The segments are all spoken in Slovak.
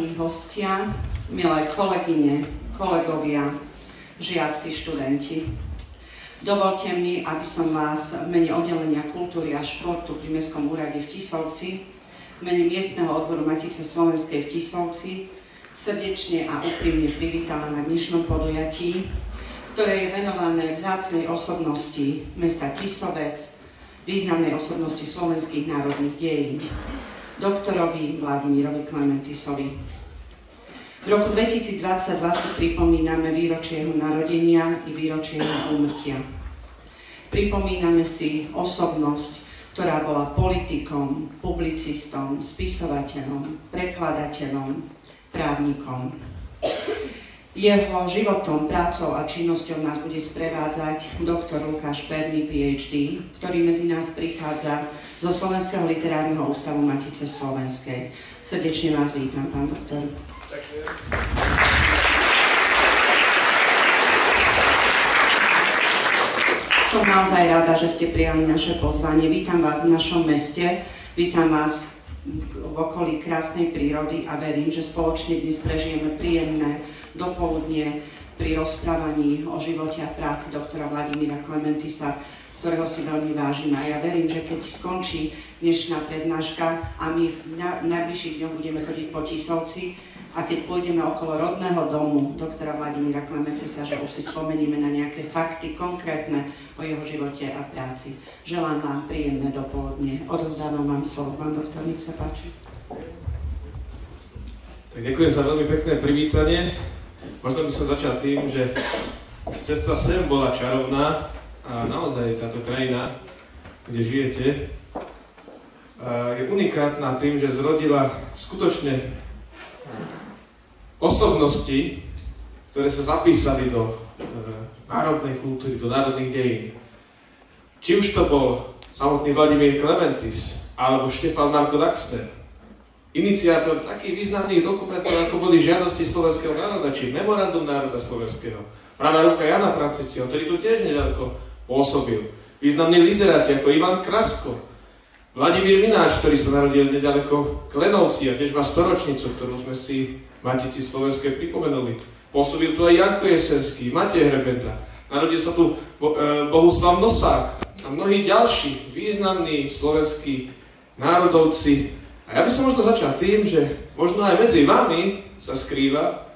vážení hostia, milé kolegyne, kolegovia, žiaci, študenti. Dovolte mi, aby som vás v mene oddelenia kultúry a športu pri Mestskom úrade v Tisovci, v mene miestneho odboru Matice Slovenskej v Tisovci, srdečne a úprimne privítala na dnešnom podujatí, ktoré je venované vzácnej osobnosti mesta Tisovec, významnej osobnosti slovenských národných dejín doktorovi Vladimirovi Klementisovi. V roku 2022 si pripomíname výročie jeho narodenia i výročie jeho úmrtia. Pripomíname si osobnosť, ktorá bola politikom, publicistom, spisovateľom, prekladateľom, právnikom. Jeho životom, prácou a činnosťou nás bude sprevádzať doktor Lukáš Perný, PhD, ktorý medzi nás prichádza zo Slovenského literárneho ústavu Matice Slovenskej. Srdečne vás vítam, pán doktor. Som naozaj rada, že ste prijali naše pozvanie. Vítam vás v našom meste, vítam vás v okolí krásnej prírody a verím, že spoločne dnes prežijeme príjemné dopoludne pri rozprávaní o živote a práci doktora Vladimíra Klementisa, ktorého si veľmi vážim. A ja verím, že keď skončí dnešná prednáška a my v najbližších dňoch budeme chodiť po Tisovci a keď pôjdeme okolo rodného domu doktora Vladimíra Klementisa, že už si spomenieme na nejaké fakty konkrétne o jeho živote a práci. Želám vám príjemné dopoludne. Odozdávam vám slovo. Pán doktor, nech sa páči. Tak ďakujem za veľmi pekné privítanie. Možno by som začal tým, že cesta sem bola čarovná a naozaj táto krajina, kde žijete, je unikátna tým, že zrodila skutočne osobnosti, ktoré sa zapísali do e, národnej kultúry, do národných dejín. Či už to bol samotný Vladimír Klementis, alebo Štefan Marko Daxner, iniciátor takých významných dokumentov, ako boli žiadosti slovenského národa, či memorandum národa slovenského. Pravá ruka Jana Franciciho, ktorý tu tiež nedaleko pôsobil. Významní literáti ako Ivan Krasko, Vladimír Mináš, ktorý sa narodil nedaleko Klenovci a tiež má storočnicu, ktorú sme si Matici Slovenské pripomenuli. Pôsobil tu aj Janko Jesenský, Matej Hrebenta. Narodil sa tu e, Bohuslav Nosák a mnohí ďalší významní slovenskí národovci, a ja by som možno začal tým, že možno aj medzi vami sa skrýva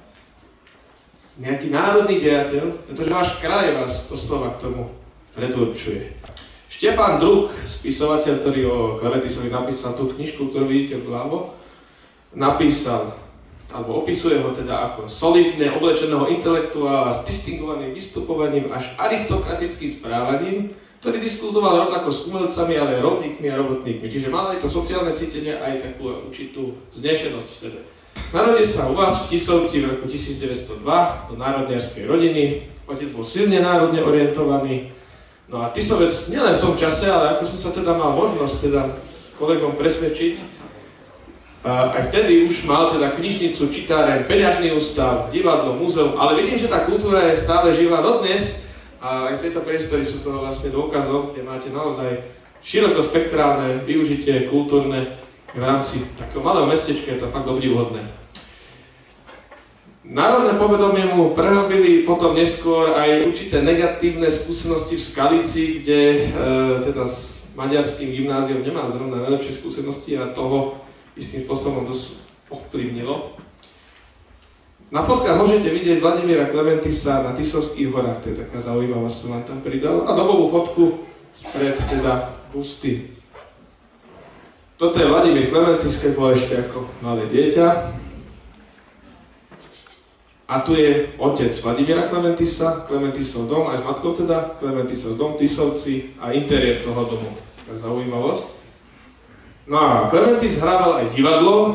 nejaký národný dejateľ, pretože váš kraj vás to slova k tomu predurčuje. Štefan Druk, spisovateľ, ktorý o Klementisovi napísal tú knižku, ktorú vidíte vľavo, napísal, alebo opisuje ho teda ako solidne oblečeného intelektuála s distingovaným vystupovaním až aristokratickým správaním, ktorý diskutoval rovnako s umelcami, ale aj rovníkmi a robotníkmi. Čiže mal aj to sociálne cítenie, aj takú určitú znešenosť v sebe. Narodil sa u vás v Tisovci v roku 1902 do národniarskej rodiny. Otec bol silne národne orientovaný. No a Tisovec nielen v tom čase, ale ako som sa teda mal možnosť teda s kolegom presvedčiť, aj vtedy už mal teda knižnicu, čitáren, peňažný ústav, divadlo, múzeum, ale vidím, že tá kultúra je stále živá dodnes, a aj tieto priestory sú toho vlastne dôkazom, kde máte naozaj širokospektrálne využitie kultúrne v rámci takého malého mestečka, je to fakt obdivuhodné. Národné povedomie mu prehlbili potom neskôr aj určité negatívne skúsenosti v Skalici, kde e, teda s maďarským gymnáziom nemá zrovna najlepšie skúsenosti a toho istým spôsobom dosť ovplyvnilo. Na fotkách môžete vidieť Vladimíra Klementisa na Tisovských horách, to je taká zaujímavá, som vám tam pridal. A dobovú fotku spred teda busty. Toto je Vladimír Klementis, keď bol ešte ako malé dieťa. A tu je otec Vladimíra Klementisa, Klementisov dom, aj s matkou teda, Klementisov dom, Tisovci a interiér toho domu. Taká zaujímavosť. No a Klementis hrával aj divadlo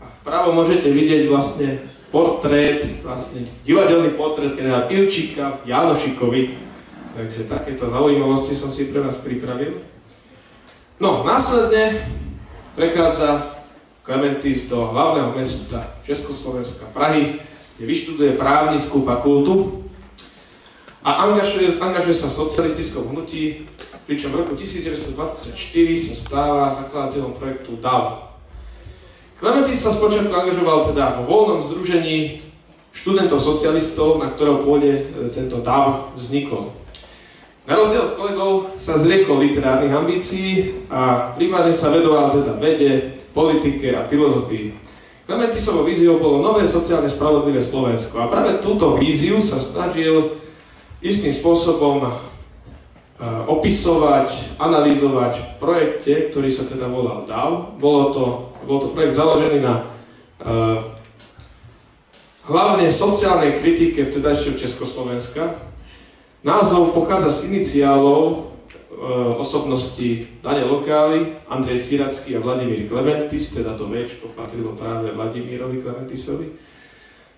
a vpravo môžete vidieť vlastne portrét, vlastne divadelný portrét generála Ilčíka Janošikovi. Takže takéto zaujímavosti som si pre nás pripravil. No, následne prechádza Klementis do hlavného mesta Československa Prahy, kde vyštuduje právnickú fakultu a angažuje, angažuje sa v socialistickom hnutí, pričom v roku 1924 sa stáva zakladateľom projektu DAV. Klementis sa spočiatku angažoval teda vo voľnom združení študentov socialistov, na ktorého pôde e, tento DAV vznikol. Na rozdiel od kolegov sa zriekol literárnych ambícií a primárne sa vedoval teda vede, politike a filozofii. Klementisovou víziou bolo nové sociálne spravodlivé Slovensko a práve túto víziu sa snažil istým spôsobom opisovať, analyzovať v projekte, ktorý sa teda volal DAV. Bolo to, bol to projekt založený na uh, hlavne sociálnej kritike vtedajšieho Československa. Názov pochádza z iniciálov e, osobnosti Daniel Lokály, Andrej Siracký a Vladimír Klementis, teda to Včko patrilo práve Vladimírovi Klementisovi.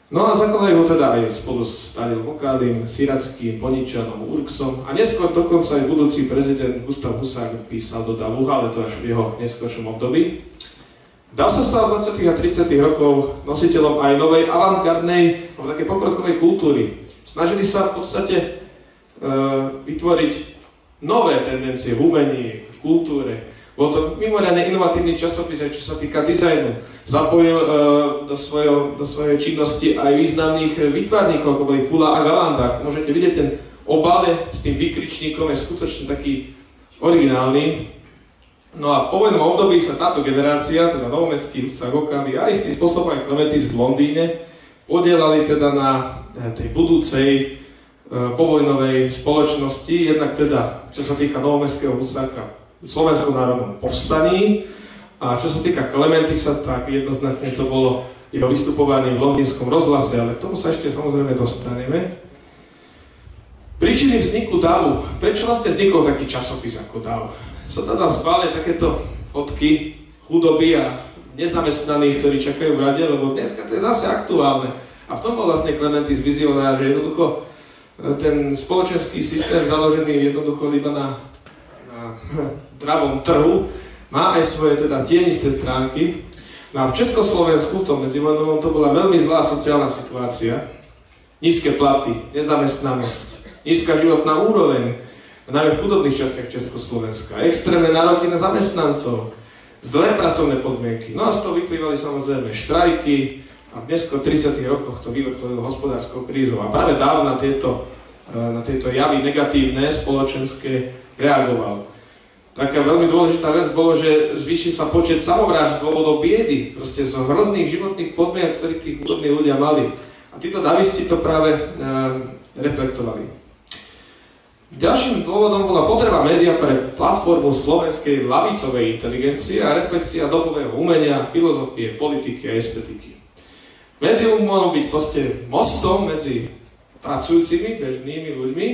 No a zakladajú ho teda aj spolu s Danielom Lokálym, Sirackým, Poničanom, Urksom a neskôr dokonca aj budúci prezident Gustav Husák písal do Davuha, ale to až v jeho neskôršom období. Dal sa stal 20. a 30. rokov nositeľom aj novej avantgardnej, alebo také pokrokovej kultúry. Snažili sa v podstate e, vytvoriť nové tendencie v umení, v kultúre. Bol to mimoriadne inovatívny časopis, čo sa týka dizajnu. Zapojil e, do, svojo, do svojej činnosti aj významných výtvarníkov, ako boli Fula a Galanda. Môžete vidieť ten obale s tým výkričníkom, je skutočne taký originálny. No a po vojnom období sa táto generácia, teda novomestský Hucák Okami a istým spôsobom aj Klementis v Londýne, podielali teda na eh, tej budúcej e, povojnovej spoločnosti, jednak teda, čo sa týka novomestského Husáka, Slovenskom národnom povstaní, a čo sa týka Klementisa, tak jednoznačne to bolo jeho vystupovanie v londýnskom rozhlase, ale k tomu sa ešte samozrejme dostaneme. Príčiny vzniku DAVu. Prečo vlastne vznikol taký časopis ako DAV? sa teda schvália takéto fotky chudoby a nezamestnaných, ktorí čakajú v rade, lebo dneska to je zase aktuálne. A v tom bol vlastne Clementis vizionár, že jednoducho e, ten spoločenský systém založený jednoducho iba na, na dravom trhu má aj svoje teda tienisté stránky. No a v Československu, v tom medzivojnovom, to bola veľmi zlá sociálna situácia. Nízke platy, nezamestnanosť, nízka životná úroveň, najmä v chudobných častiach Československa, extrémne nároky na zamestnancov, zlé pracovné podmienky. No a z toho vyplývali samozrejme štrajky a v neskôr 30. rokoch to vyvrcholilo hospodárskou krízou. A práve dávno na tieto, e, na tieto javy negatívne spoločenské reagoval. Taká veľmi dôležitá vec bolo, že zvýši sa počet samovrážd z dôvodov biedy, proste z hrozných životných podmienok, ktoré tí chudobní ľudia mali. A títo davisti to práve e, reflektovali. Ďalším dôvodom bola potreba média pre platformu slovenskej lavicovej inteligencie a reflexia dobového umenia, filozofie, politiky a estetiky. Médium mohlo byť proste mostom medzi pracujúcimi, bežnými ľuďmi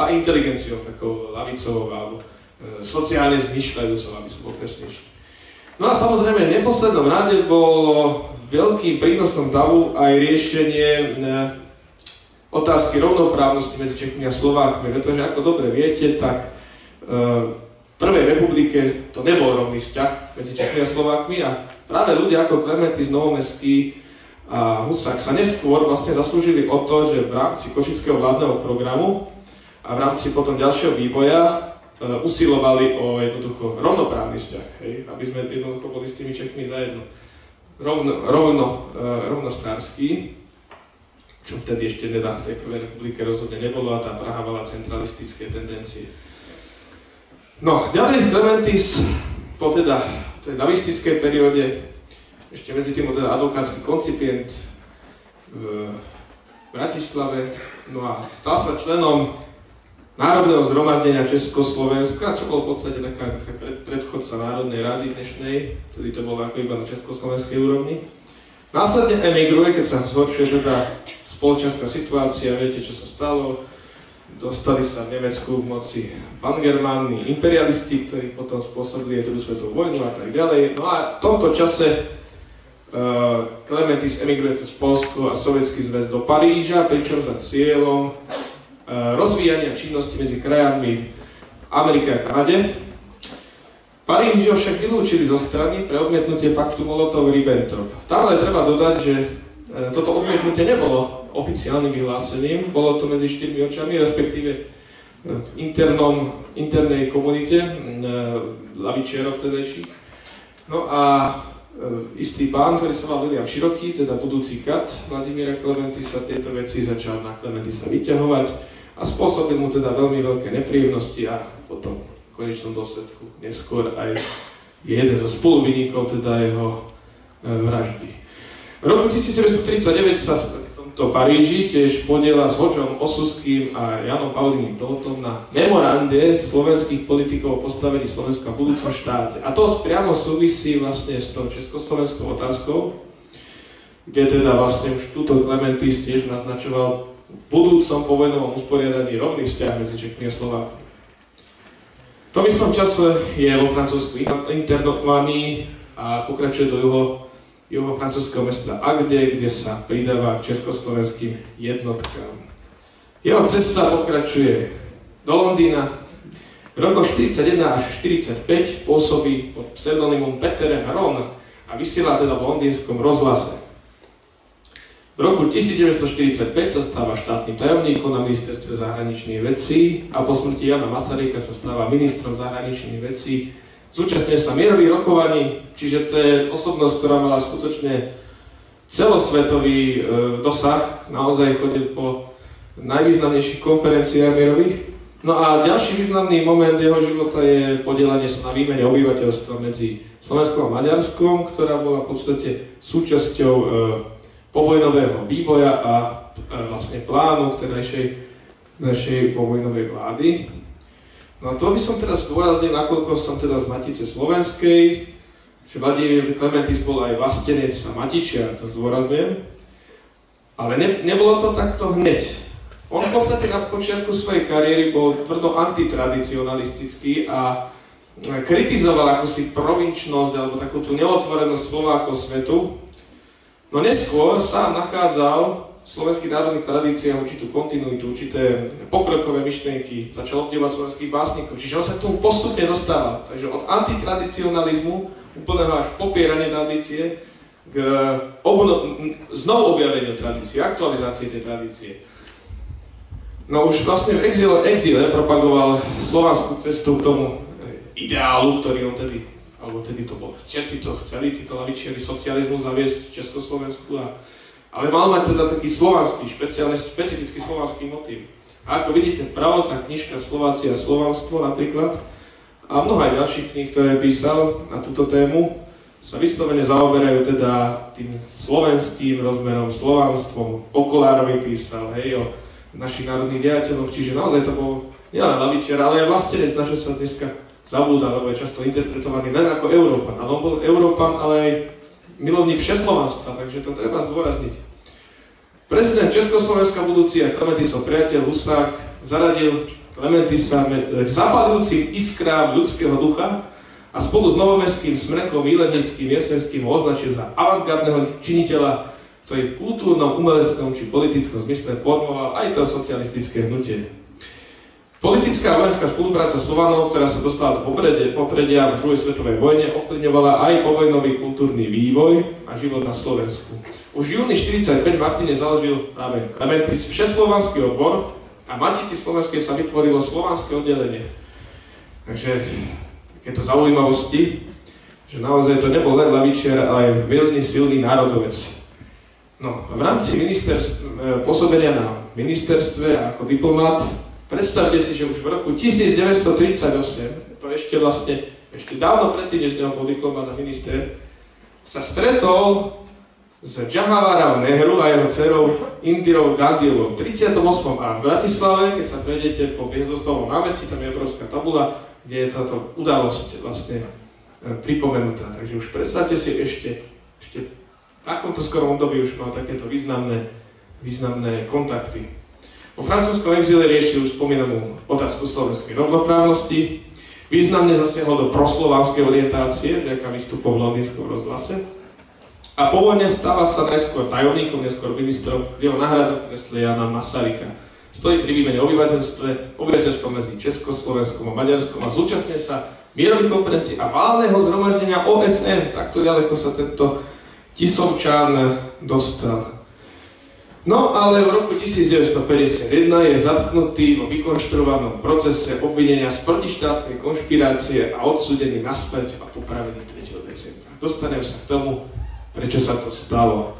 a inteligenciou, takou lavicovou alebo sociálne zmyšľajúcou, aby som bol presnejší. No a samozrejme, v neposlednom rade bolo veľkým prínosom davu aj riešenie e, otázky rovnoprávnosti medzi Čechmi a Slovákmi, pretože ako dobre viete, tak e, v Prvej republike to nebol rovný vzťah medzi Čechmi a Slovákmi a práve ľudia ako Klementis, Novomestský a Husák sa neskôr vlastne zaslúžili o to, že v rámci Košického vládneho programu a v rámci potom ďalšieho vývoja e, usilovali o jednoducho rovnoprávny vzťah, hej? aby sme jednoducho boli s tými Čechmi zajedno rovno, rovno, e, rovnostársky čo vtedy ešte nedá v tej prvej republike rozhodne nebolo a tá Praha mala centralistické tendencie. No, ďalej Clementis po teda tej davistickej perióde, ešte medzi tým teda advokátsky koncipient v Bratislave, no a stal sa členom Národného zhromaždenia Československa, čo bol v podstate taká, taká predchodca Národnej rady dnešnej, ktorý to bolo ako iba na československej úrovni. Následne emigruje, keď sa zhoršuje teda spoločenská situácia, viete, čo sa stalo. Dostali sa v Nemecku v moci pangermanní imperialisti, ktorí potom spôsobili aj druhú svetovú vojnu a tak ďalej. No a v tomto čase uh, Clementis emigruje z Polsko a Sovietský zväz do Paríža, pričom za cieľom rozvíjania činnosti medzi krajami Amerike a Kanade. Paríž ho však vylúčili zo strany pre odmietnutie paktu Molotov-Ribbentrop. Tam ale treba dodať, že e, toto odmietnutie nebolo oficiálnym vyhlásením, bolo to medzi štyrmi očami, respektíve v internom, internej komunite lavičiarov vtedajších. No a istý pán, ktorý sa mal William Široký, teda budúci kat Vladimíra Klementisa, tieto veci začal na Klementisa vyťahovať a spôsobil mu teda veľmi veľké nepríjemnosti a potom v konečnom dôsledku neskôr aj jeden zo spoluviníkov teda jeho e, vraždy. V roku 1939 sa to Paríži tiež podiela s Hočom Osuským a Janom Paulinim Totom na memorande slovenských politikov o postavení Slovenska v budúcom štáte. A to priamo súvisí vlastne s tou československou otázkou, kde teda vlastne už túto Klementis tiež naznačoval v budúcom povojnovom usporiadaní rovný vzťah medzi Čechmi a Slovákmi. V tom istom čase je vo Francúzsku internovaný a pokračuje do jeho juho francúzského mesta Agde, kde sa pridáva k československým jednotkám. Jeho cesta pokračuje do Londýna. V rokoch 41 až 45 pôsobí pod pseudonymom Peter Hron a vysiela teda v londýnskom rozhlase. V roku 1945 sa stáva štátnym tajomníkom na ministerstve zahraničných vecí a po smrti Jana Masaryka sa stáva ministrom zahraničných vecí Zúčastňuje sa mierových rokovaní, čiže to je osobnosť, ktorá mala skutočne celosvetový e, dosah, naozaj chodil po najvýznamnejších konferenciách mierových. No a ďalší významný moment jeho života je podielanie sa na výmene obyvateľstva medzi Slovenskom a Maďarskom, ktorá bola v podstate súčasťou e, povojnového vývoja a e, vlastne plánu vtedajšej našej povojnovej vlády. No a to by som teraz zdôraznil, nakoľko som teda z Matice Slovenskej, že Vladimír Klementis bol aj vlastenec a matičia, to zdôrazňujem. Ale ne, nebolo to takto hneď. On v podstate na počiatku svojej kariéry bol tvrdo antitradicionalistický a kritizoval akúsi provinčnosť alebo takú tú neotvorenosť Slovákov svetu. No neskôr sám nachádzal slovenských národných tradíciách určitú kontinuitu, určité pokrokové myšlienky, začal obdivovať slovenských básnikov. Čiže on sa k tomu postupne dostával. Takže od antitradicionalizmu, úplného až popierania tradície, k obno- znovu objaveniu tradície, aktualizácie tej tradície. No už vlastne v exile, exile propagoval slovanskú cestu k tomu ideálu, ktorý on tedy, alebo tedy to bol, všetci to chceli, títo lavičiari socializmu zaviesť v Československu a ale mal mať teda taký slovanský, špeciálny, špecifický slovanský motív. A ako vidíte vpravo, tá knižka Slovácia a Slovanstvo napríklad, a mnoho aj ďalších kníh, ktoré písal na túto tému, sa vyslovene zaoberajú teda tým slovenským rozmerom, slovanstvom. Okolárovi písal, hej, o našich národných dejateľoch, čiže naozaj to bol nielen lavičiar, ale aj vlastenec, na čo sa dneska zabúda, lebo je často interpretovaný len ako Európan. Ale on bol Európan, ale aj milovník všeslovanstva, takže to treba zdôrazniť. Prezident Československa budúci a Klementisov priateľ Husák zaradil Klementisa k zapadujúcim iskrám ľudského ducha a spolu s novomestským smrekom Výlednickým Jesvenským ho označil za avantgardného činiteľa, ktorý v kultúrnom, umeleckom či politickom zmysle formoval aj to socialistické hnutie. Politická a vojenská spolupráca Slovanov, ktorá sa dostala do popredia, popredia v druhej svetovej vojne, ovplyvňovala aj povojnový kultúrny vývoj a život na Slovensku. Už v júni 1945 Martine založil práve Klementis všeslovanský odbor a Matici Slovenskej sa vytvorilo slovanské oddelenie. Takže takéto zaujímavosti, že naozaj to nebol len lavičiar, ale aj veľmi silný národovec. No, v rámci ministerstv, pôsobenia na ministerstve ako diplomát Predstavte si, že už v roku 1938, to ešte vlastne, ešte dávno predtým, než neho bol diplomát na minister, sa stretol s Jahavaram Nehru a jeho dcerou Indirou Gandhiovou v 38. a v Bratislave, keď sa prejdete po Piezdostovom námestí, tam je obrovská tabula, kde je táto udalosť vlastne e, pripomenutá. Takže už predstavte si ešte, ešte v takomto skorom období už mal takéto významné, významné kontakty. Po francúzskom exíle riešil už spomínanú otázku slovenskej rovnoprávnosti, významne zasiahol do proslovanskej orientácie, vďaka vystupom v londýnskom rozhlase. A po vojne stáva sa najskôr tajomníkom, neskôr ministrom, kde ho nahrádza kresle Jana Masaryka. Stojí pri výmene obyvateľstve, obyvateľstvom medzi Československom a Maďarskom a zúčastňuje sa mierových konferencií a válneho zhromaždenia OSN. Takto ďaleko sa tento Tisovčan dostal. No ale v roku 1951 je zatknutý vo vykonštruovanom procese obvinenia z protištátnej konšpirácie a odsúdený naspäť a popravený 3. decembra. dostanem sa k tomu, prečo sa to stalo.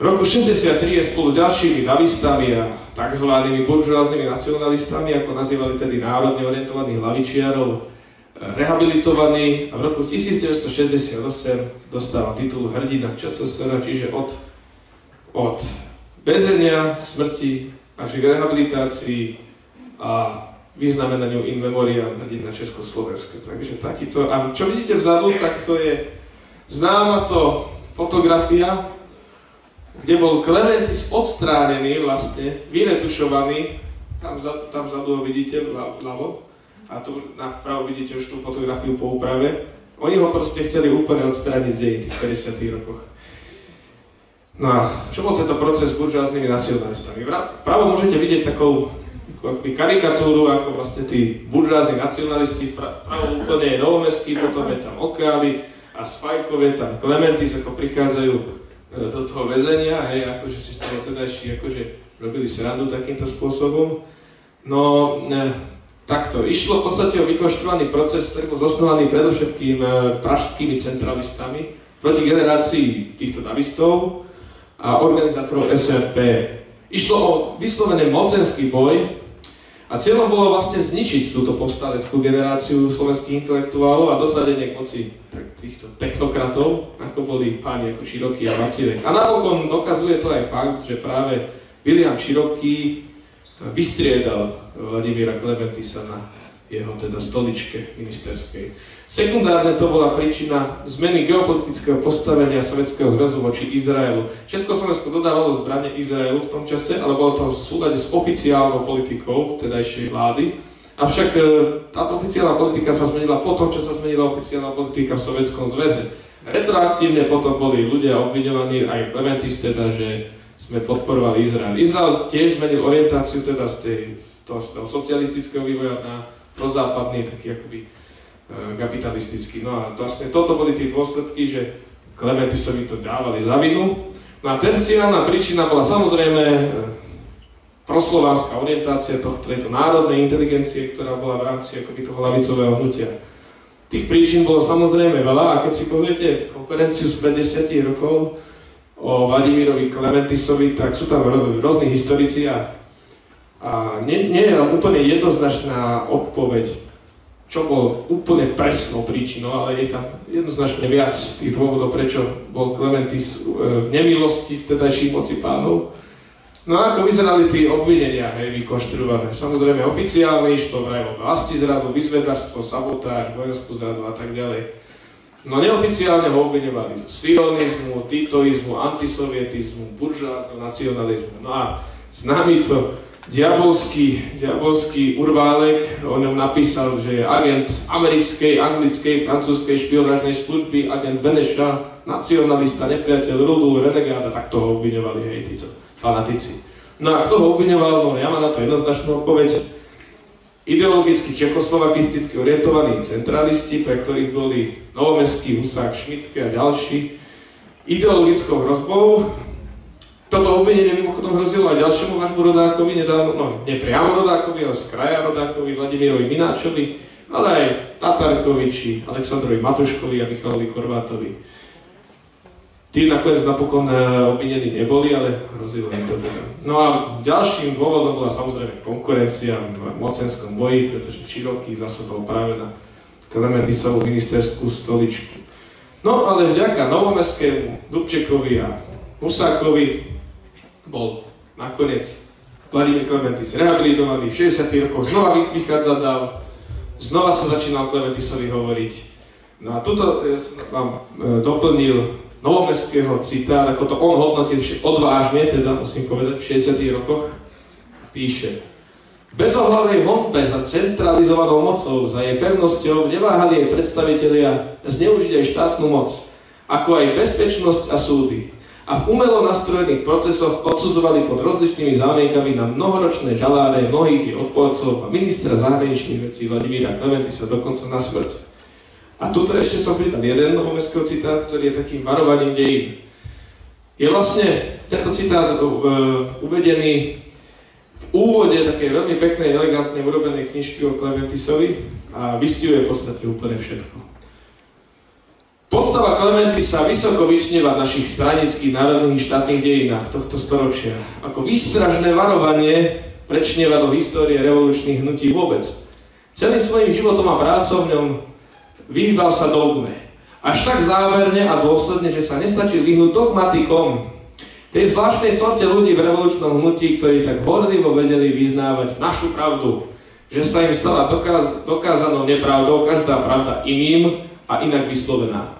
V roku 63 je spolu ďalšími davistami a tzv. buržoáznymi nacionalistami, ako nazývali tedy národne orientovaných hlavičiarov, rehabilitovaný a v roku 1968 dostáva titul hrdina ČSSR, čiže od, od väzenia, smrti až k rehabilitácii a vyznamenaniu in memoriam hrdina Československa. Takže takýto, a čo vidíte vzadu, tak to je známa to fotografia, kde bol Klementis odstránený vlastne, vyretušovaný, tam, za, tam vzadu ho vidíte, vľavo, a tu na vpravo vidíte už tú fotografiu po úprave. Oni ho proste chceli úplne odstrániť z dejín tých 50 rokoch. No a čo bol tento proces s buržoáznymi nacionalistami? Vpravo môžete vidieť takou akoby karikatúru, ako vlastne tí buržoázni nacionalisti, vpravo úplne je Novomestský, potom je tam Okály a Spajkov je tam Klementis, ako prichádzajú e, do toho väzenia, hej, akože si z toho ešte akože robili srandu takýmto spôsobom. No, ne, Takto, išlo v podstate o vykonštruovaný proces, ktorý bol zasnovaný predovšetkým e, pražskými centralistami proti generácii týchto davistov a organizátorov SRP. Išlo o vyslovený mocenský boj a cieľom bolo vlastne zničiť túto povstaleckú generáciu slovenských intelektuálov a dosadenie k moci týchto technokratov, ako boli páni ako Široký a Vacírek. A napokon dokazuje to aj fakt, že práve William Široký vystriedal Vladimíra Klementisa na jeho teda stoličke ministerskej. Sekundárne to bola príčina zmeny geopolitického postavenia Sovjetského zväzu voči Izraelu. Československo dodávalo zbranie Izraelu v tom čase, ale bolo to v súlade s oficiálnou politikou tedajšej vlády. Avšak e, táto oficiálna politika sa zmenila po tom, čo sa zmenila oficiálna politika v Sovietskom zväze. Retroaktívne potom boli ľudia obviňovaní, aj Klementis teda, že sme podporovali Izrael. Izrael tiež zmenil orientáciu teda z, tej, toho, z toho socialistického vývoja na prozápadný, taký akoby e, kapitalistický. No a vlastne toto boli tie dôsledky, že Klementisovi to dávali za vinu. No a terciálna príčina bola samozrejme e, proslovanská orientácia tejto národnej inteligencie, ktorá bola v rámci akoby toho lavicového hnutia. Tých príčin bolo samozrejme veľa a keď si pozriete konferenciu z 50 rokov, o Vladimírovi Klementisovi, tak sú tam rôzni historici a, a nie, nie je úplne jednoznačná odpoveď, čo bol úplne presnou príčinou, ale je tam jednoznačne viac tých dôvodov, prečo bol Klementis e, v nemilosti vtedajších moci pánov. No a ako vyzerali tie obvinenia, hej, vykonštruované? Samozrejme oficiálne išlo vraj o vlasti zradu, vyzvedarstvo, sabotáž, vojenskú zradu a tak ďalej. No neoficiálne ho obviňovali z sionizmu, titoizmu, antisovietizmu, buržoázneho nacionalizmu. No a známy to diabolský, diabolský urválek, o ňom napísal, že je agent americkej, anglickej, francúzskej špionážnej služby, agent Beneša, nacionalista, nepriateľ ľudu, renegáda, tak toho obviňovali hej títo fanatici. No a kto ho obviňoval, no ja mám na to jednoznačnú odpoveď, ideologicky čekoslovakisticky orientovaní centralisti, pre ktorých boli Novomestský, Husák, Šmitke a ďalší, ideologickou hrozbou. Toto obvinenie mimochodom hrozilo aj ďalšiemu vášmu rodákovi, nedávno, no nepriamo rodákovi, ale z kraja rodákovi, Vladimirovi Mináčovi, ale aj Tatarkoviči, Aleksandrovi Matuškovi a Michalovi Chorvátovi. Tí nakoniec napokon e, obvinení neboli, ale hrozilo im to teda. No a ďalším dôvodom bola samozrejme konkurencia v mocenskom boji, pretože Široký zasadol práve na Klementisovú ministerskú stoličku. No ale vďaka Novomestskému, Dubčekovi a Husákovi bol nakoniec Vladimír Klementis rehabilitovaný, v 60. rokoch znova vychádzal dál, znova sa začínal Klementisovi hovoriť. No a tuto vám e, doplnil novomestského citát, ako to on hodnotil odvážne, teda musím povedať, v 60 rokoch, píše Bezohľadnej honbe za centralizovanou mocou, za jej pevnosťou neváhali jej predstavitelia zneužiť aj štátnu moc, ako aj bezpečnosť a súdy. A v umelo nastrojených procesoch odsudzovali pod rozličnými zámienkami na mnohoročné žaláre mnohých jej odporcov a ministra zahraničných vecí Vladimíra Klementisa dokonca na smrť. A tuto ešte som pridal jeden novomestského citát, ktorý je takým varovaním dejín. Je vlastne tento citát uh, uvedený v úvode takej veľmi peknej, elegantne urobenej knižky o Clementisovi a vystihuje v podstate úplne všetko. Po postava Klementy sa vysoko vyčnieva v našich stranických národných štátnych dejinách tohto storočia. Ako výstražné varovanie prečnieva do histórie revolučných hnutí vôbec. Celým svojim životom a prácou v ňom vyhýbal sa dogme. Až tak záverne a dôsledne, že sa nestačil vyhnúť dogmatikom. Tej zvláštnej sorte ľudí v revolučnom hnutí, ktorí tak horlivo vedeli vyznávať našu pravdu, že sa im stala dokáz- dokázanou nepravdou každá pravda iným a inak vyslovená.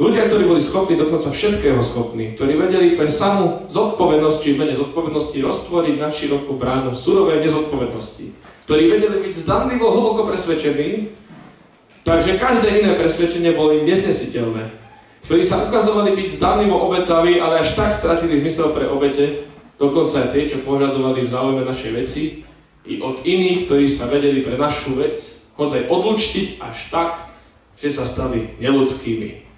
Ľudia, ktorí boli schopní, dokonca všetkého schopní, ktorí vedeli pre samú zodpovednosť, či v mene zodpovednosti roztvoriť na širokú bránu surové nezodpovednosti, ktorí vedeli byť zdanlivo hlboko presvedčení, takže každé iné presvedčenie bolo im nesnesiteľné, ktorí sa ukazovali byť zdanlivo obetaví, ale až tak stratili zmysel pre obete, dokonca aj tie, čo požadovali v záujme našej veci, i od iných, ktorí sa vedeli pre našu vec hodzaj odlučtiť až tak, že sa stali neludskými.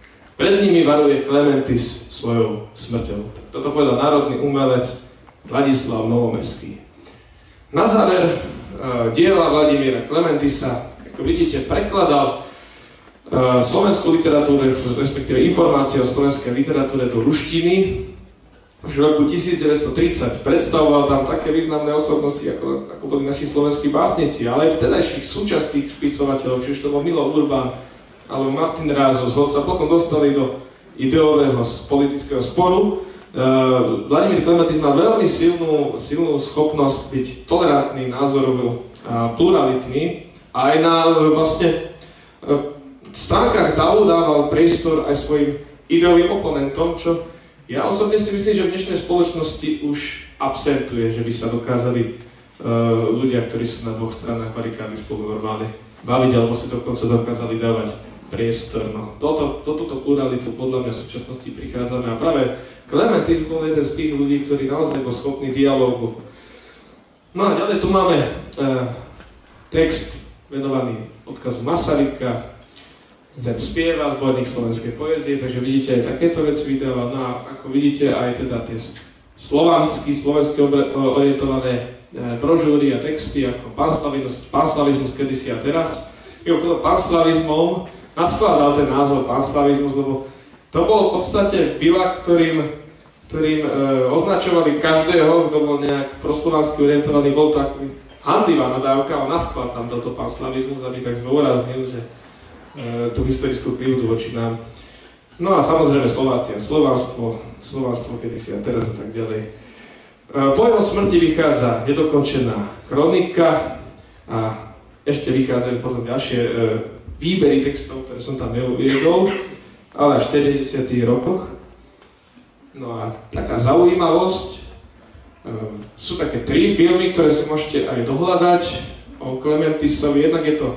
Pred nimi varuje Klementis svojou smrťou. Toto povedal národný umelec Vladislav Novomeský. Na záver uh, diela Vladimíra Klementisa, ako vidíte, prekladal uh, slovenskú literatúru, respektíve informácie o slovenskej literatúre do ruštiny, už v roku 1930 predstavoval tam také významné osobnosti, ako, ako boli naši slovenskí básnici, ale aj vtedajších súčasných spisovateľov, či už to bol Milo Urban, alebo Martin Rázos, hoď sa potom dostali do ideového politického sporu. Uh, Vladimír Klementis mal veľmi silnú, silnú schopnosť byť tolerantný, názorový a pluralitný a aj na vlastne uh, stránkach DAO dával priestor aj svojim ideovým oponentom, čo ja osobne si myslím, že v dnešnej spoločnosti už absentuje, že by sa dokázali uh, ľudia, ktorí sú na dvoch stranách barikády spolu normálne baviť, alebo si dokonca dokázali dávať priestor. No, toto, do túto pluralitu podľa mňa v súčasnosti prichádzame a práve Klementis bol jeden z tých ľudí, ktorý naozaj bol schopný dialógu. No a ďalej tu máme uh, text venovaný odkazu Masaryka, Zem spieva, zborník slovenskej poezie, takže vidíte aj takéto veci vydáva. No a ako vidíte aj teda tie slovansky, slovensky orientované e, brožúry a texty ako panslavizmus, panslavizmus kedysi a teraz. Mimochodom, panslavizmom naskladal ten názov panslavizmus, lebo to bol v podstate bivak, ktorým, ktorým e, označovali každého, kto bol nejak proslovansky orientovaný, bol to ako handlivá nadávka, ale nasklad tam toto panslavizmus, aby tak zdôraznil, že E, tú historickú krivdu voči nám. No a samozrejme Slovácia, Slovanstvo, Slovanstvo kedysi a teraz a tak ďalej. E, po jeho smrti vychádza nedokončená kronika a ešte vychádzajú potom ďalšie e, výbery textov, ktoré som tam neuviedol, ale v 70. rokoch. No a taká zaujímavosť, sú také tri filmy, ktoré si môžete aj dohľadať o Clementisovi. Jednak je to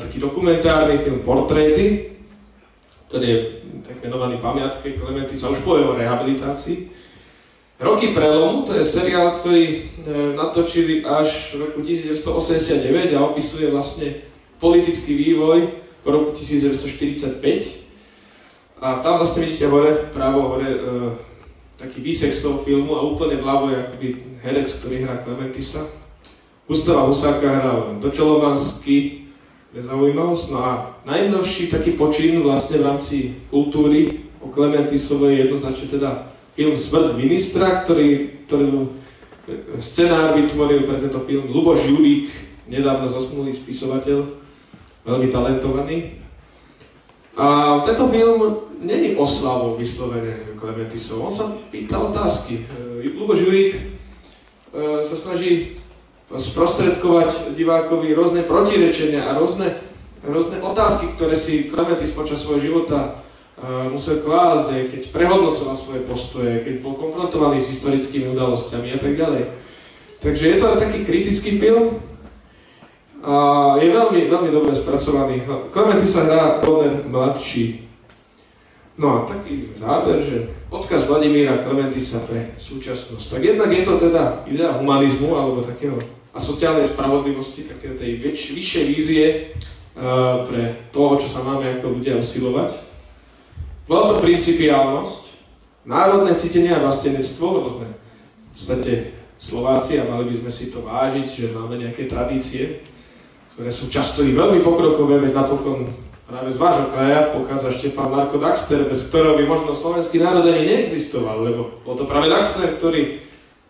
taký dokumentárny film Portréty, ktorý je tak menovaný pamiatke Klementy sa už po jeho rehabilitácii. Roky prelomu, to je seriál, ktorý e, natočili až v roku 1989 a opisuje vlastne politický vývoj po roku 1945. A tam vlastne vidíte hore, vpravo hore, e, taký výsek z toho filmu a úplne vľavo je akoby herec, ktorý hrá Klementisa. Gustava Husáka hral Dočelomanský, pre zaujímavosť. No a najnovší taký počin vlastne v rámci kultúry o Klementisovej je jednoznačne teda film Smrť ministra, ktorý, ktorý scenár vytvoril pre tento film Luboš Jurík, nedávno zosnulý spisovateľ, veľmi talentovaný. A tento film není oslavou vyslovene Klementisov. On sa pýta otázky. Luboš Jurík e, sa snaží sprostredkovať divákovi rôzne protirečenia a rôzne, rôzne otázky, ktoré si Klementis počas svojho života uh, musel klásť, keď prehodnocoval svoje postoje, keď bol konfrontovaný s historickými udalosťami a tak ďalej. Takže je to taký kritický film a je veľmi, veľmi dobre spracovaný. Klementis sa hrá Bonner mladší. No a taký záver, že odkaz Vladimíra Klementisa pre súčasnosť. Tak jednak je to teda idea humanizmu alebo takého a sociálnej spravodlivosti, také tej väč, vyššej vízie uh, pre to, čo sa máme ako ľudia usilovať. Bola to principiálnosť, národné cítenie a vlastenectvo, lebo sme v podstate Slováci a mali by sme si to vážiť, že máme nejaké tradície, ktoré sú často i veľmi pokrokové, veď napokon Práve z vášho kraja pochádza Štefan Marko Daxter, bez ktorého by možno slovenský národ ani neexistoval, lebo bol to práve Daxter, ktorý,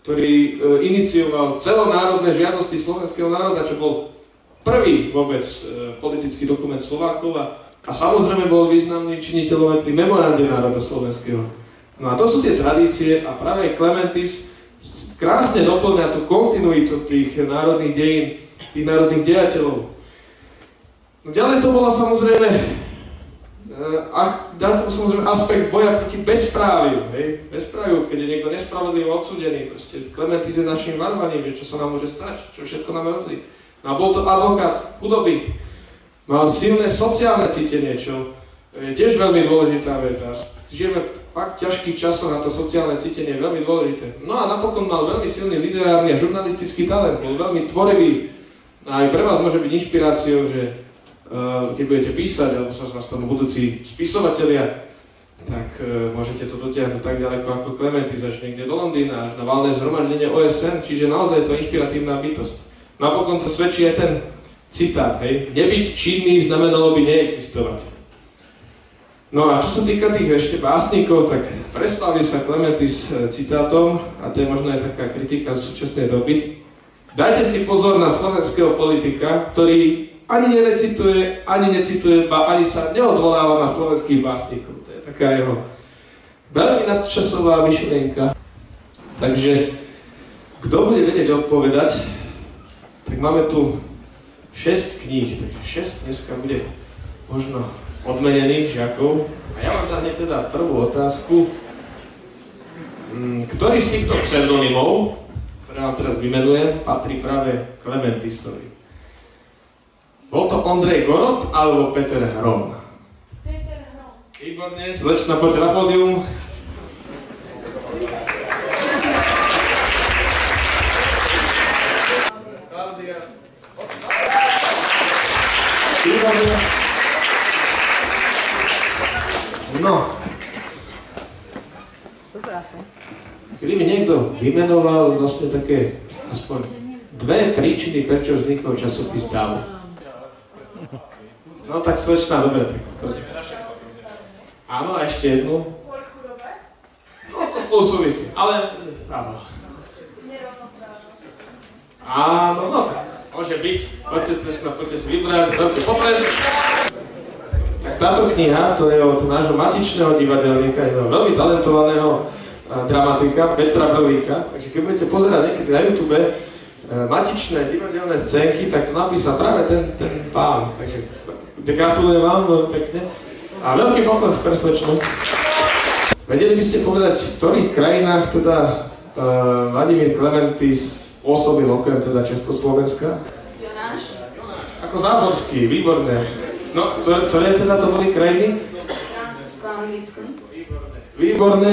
ktorý e, inicioval celonárodné žiadosti slovenského národa, čo bol prvý vôbec e, politický dokument Slovákov a, a samozrejme bol významný činiteľom aj pri memorande národa slovenského. No a to sú tie tradície a práve Clementis krásne doplňa tú kontinuitu tých národných dejín, tých národných dejateľov. No ďalej to bola samozrejme eh, a dá to samozrejme aspekt boja proti bezpráviu, hej? Bezpráviu, keď je niekto nespravodlivo odsudený, proste Klementis je našim varvaním, že čo sa nám môže stať, čo všetko nám hrozí. No a bol to advokát chudoby, mal silné sociálne cítenie, čo je tiež veľmi dôležitá vec a žijeme fakt ťažkých časoch a to sociálne cítenie je veľmi dôležité. No a napokon mal veľmi silný literárny a žurnalistický talent, bol veľmi tvorivý a aj pre vás môže byť inšpiráciou, že Eh, keď budete písať, alebo sa vás tomu budúci spisovatelia, tak uh, môžete to dotiahnuť tak ďaleko ako Klementy, začne niekde do Londýna, až na valné zhromaždenie OSN, čiže naozaj je to inšpiratívna bytosť. Napokon to svedčí aj ten citát, hej, nebyť činný znamenalo by neexistovať. No a čo sa týka tých ešte básnikov, tak preslavili sa Klementy s eh, citátom, a to je možno aj taká kritika z súčasnej doby. Dajte si pozor na slovenského politika, ktorý ani nerecituje, ani necituje, ba ani sa neodvoláva na slovenských básnikov. To je taká jeho veľmi nadčasová myšlienka. Takže, kto bude vedieť odpovedať, tak máme tu 6 kníh, takže 6 dneska bude možno odmenených žiakov. A ja vám dám teda prvú otázku. Mm, ktorý z týchto pseudonymov, ktoré vám teraz vymenujem, patrí práve Klementisovi? Bol to Ondrej Gorot alebo Peter Hrom? Peter Hrom. Výborne, slečna, poďte na pódium. No. Keby mi niekto vymenoval vlastne také aspoň dve príčiny, prečo vznikol časopis DAO. No tak slečná, dobre, tak Áno, a ešte jednu. No to spolu súvisí, ale áno. Áno, no tak môže byť. Poďte slečná, poďte si vybrať, veľký poplesk. Tak táto kniha, to je od nášho matičného divadelníka, jedného veľmi talentovaného dramatika, Petra Vrlíka. Takže keď budete pozerať niekedy na YouTube, e, matičné divadelné scénky, tak to napísal práve ten, ten pán. Takže Gratulujem vám veľmi pekne. A veľký pokles pre. Vedeli by ste povedať, v ktorých krajinách teda uh, Vladimír Klementis pôsobil okrem teda Československa? Jonáš. Ako záborský, výborné. No, ktoré, ktoré teda to boli krajiny? Francúzsko, Anglicko. Výborné.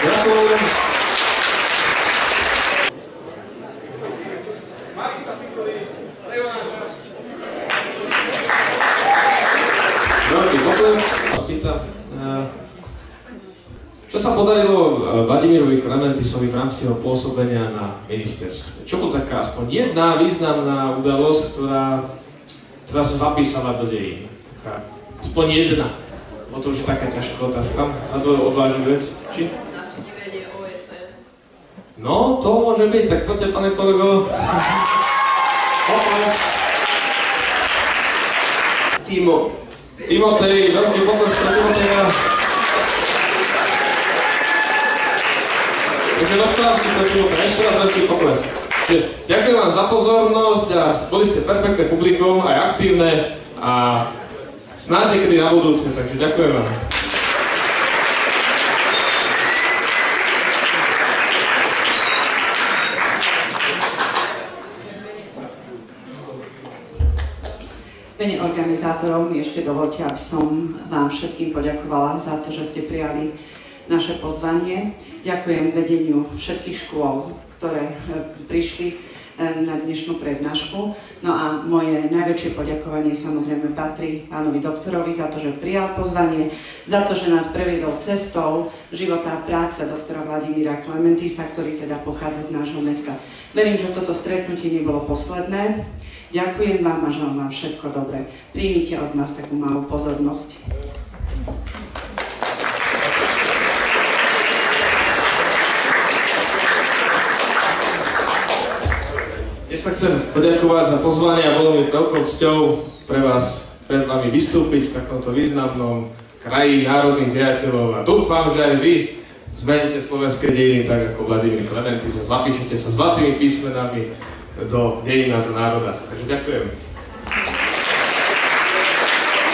Gratulujem. Čo sa podarilo eh, Vladimirovi Klementisovi v rámci jeho pôsobenia na ministerstve? Čo bol taká aspoň jedna významná udalosť, ktorá, ktorá sa zapísala do dejín? Taká, aspoň jedna. Bo to už je taká ťažká otázka. Za to odvážim vec. Či? No, to môže byť. Tak poďte, pane kolego. Potlesk. Timo. Timotej, veľký potlesk pre Timoteja. Takže rozprávky pre chvíľu, ešte raz veľký pokles. Ďakujem vám za pozornosť a boli ste perfektné publikum, aj aktívne a snáď niekedy na budúce, takže ďakujem vám. Mene organizátorov mi ešte dovolte, aby som vám všetkým poďakovala za to, že ste prijali naše pozvanie. Ďakujem vedeniu všetkých škôl, ktoré e, prišli e, na dnešnú prednášku. No a moje najväčšie poďakovanie samozrejme patrí pánovi doktorovi za to, že prijal pozvanie, za to, že nás previedol cestou života a práce doktora Vladimíra Klementisa, ktorý teda pochádza z nášho mesta. Verím, že toto stretnutie nebolo posledné. Ďakujem vám a želám vám všetko dobré. Príjmite od nás takú malú pozornosť. Dnes sa chcem poďakovať za pozvanie a bolo mi veľkou cťou pre vás, pred vami vystúpiť v takomto významnom kraji národných dejateľov a dúfam, že aj vy zmeníte slovenské dejiny tak ako Vladimír a zapíšete sa zlatými písmenami do dejín národa. Takže ďakujem.